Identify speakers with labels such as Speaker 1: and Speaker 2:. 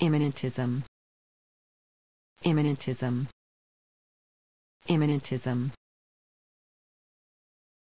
Speaker 1: Immanentism. Immanentism. Immanentism.